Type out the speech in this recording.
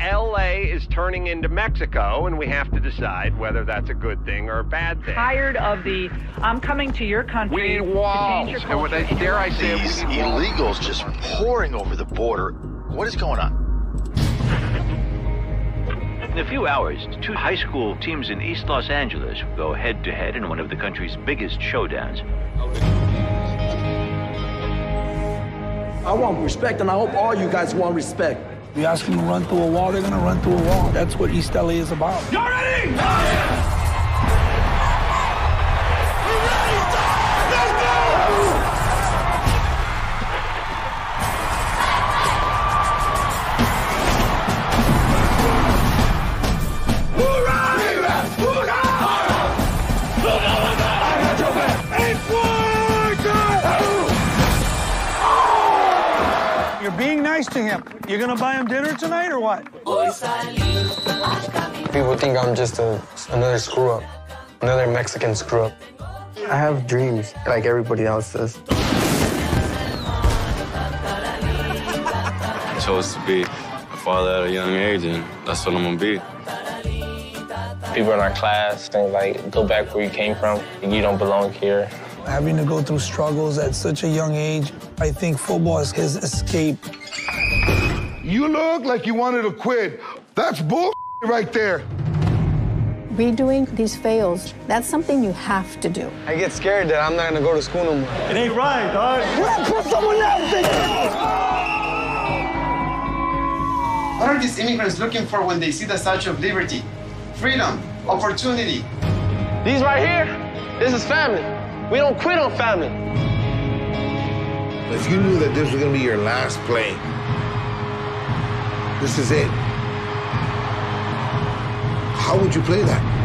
LA is turning into Mexico, and we have to decide whether that's a good thing or a bad thing. Tired of the I'm coming to your country. We need to walls. change your And what I, dare I say, it, These we need walls. illegals just pouring over the border. What is going on? In a few hours, two high school teams in East Los Angeles go head to head in one of the country's biggest showdowns. I want respect, and I hope all you guys want respect. You ask them to run through a wall, they're gonna run through a wall. That's what East LA is about. Y'all ready? You're being nice to him. You're gonna buy him dinner tonight or what? People think I'm just a, another screw up, another Mexican screw up. I have dreams like everybody else does. I chose to be a father at a young age, and that's what I'm gonna be. People in our class think like, go back where you came from. You don't belong here. Having to go through struggles at such a young age, I think football is his escape. You look like you wanted to quit. That's bull right there. Redoing these fails, that's something you have to do. I get scared that I'm not gonna go to school no more. It ain't right, dog. What are these immigrants looking for when they see the Statue of Liberty? Freedom, opportunity. These right here, this is family. We don't quit on family. If you knew that this was gonna be your last play, this is it. How would you play that?